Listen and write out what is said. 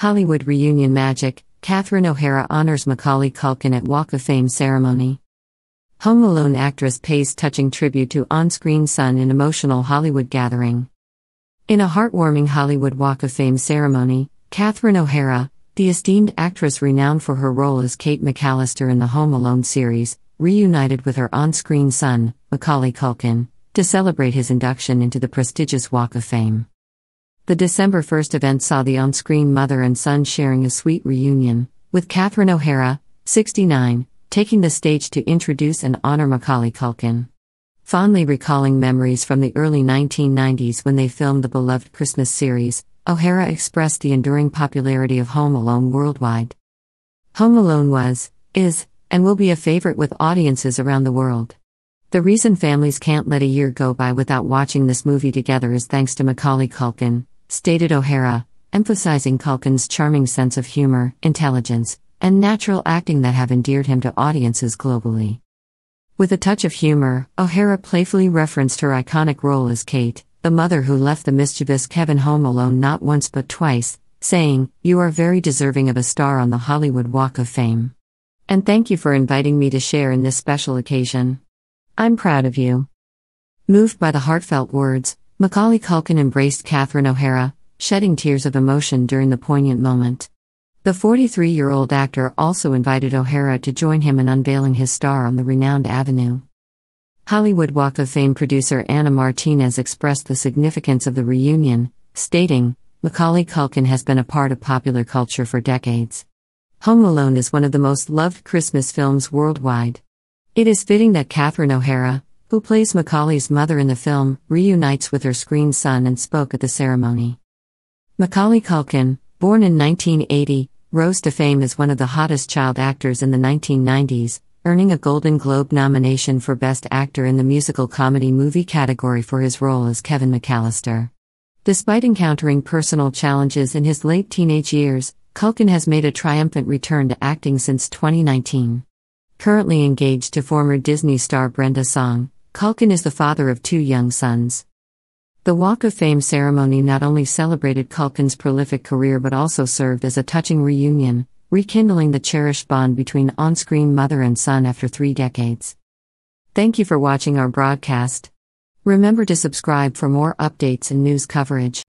Hollywood Reunion Magic Catherine O'Hara honors Macaulay Culkin at Walk of Fame ceremony. Home Alone actress pays touching tribute to on screen son in emotional Hollywood gathering. In a heartwarming Hollywood Walk of Fame ceremony, Catherine O'Hara, the esteemed actress renowned for her role as Kate McCallister in the Home Alone series, reunited with her on screen son, Macaulay Culkin, to celebrate his induction into the prestigious Walk of Fame. The December 1st event saw the on screen mother and son sharing a sweet reunion, with Catherine O'Hara, 69, taking the stage to introduce and honor Macaulay Culkin. Fondly recalling memories from the early 1990s when they filmed the beloved Christmas series, O'Hara expressed the enduring popularity of Home Alone worldwide. Home Alone was, is, and will be a favorite with audiences around the world. The reason families can't let a year go by without watching this movie together is thanks to Macaulay Culkin, stated O'Hara, emphasizing Culkin's charming sense of humor, intelligence, and natural acting that have endeared him to audiences globally. With a touch of humor, O'Hara playfully referenced her iconic role as Kate, the mother who left the mischievous Kevin home alone not once but twice, saying, You are very deserving of a star on the Hollywood Walk of Fame. And thank you for inviting me to share in this special occasion. I'm proud of you. Moved by the heartfelt words, Macaulay Culkin embraced Catherine O'Hara, shedding tears of emotion during the poignant moment. The 43 year old actor also invited O'Hara to join him in unveiling his star on the renowned avenue. Hollywood Walk of Fame producer Anna Martinez expressed the significance of the reunion, stating, Macaulay Culkin has been a part of popular culture for decades. Home Alone is one of the most loved Christmas films worldwide. It is fitting that Catherine O'Hara, who plays Macaulay's mother in the film, reunites with her screen son and spoke at the ceremony. Macaulay Culkin, born in 1980, rose to fame as one of the hottest child actors in the 1990s, earning a Golden Globe nomination for Best Actor in the Musical Comedy Movie category for his role as Kevin McCallister. Despite encountering personal challenges in his late teenage years, Culkin has made a triumphant return to acting since 2019. Currently engaged to former Disney star Brenda Song, Culkin is the father of two young sons. The Walk of Fame ceremony not only celebrated Culkin's prolific career but also served as a touching reunion, rekindling the cherished bond between on screen mother and son after three decades. Thank you for watching our broadcast. Remember to subscribe for more updates and news coverage.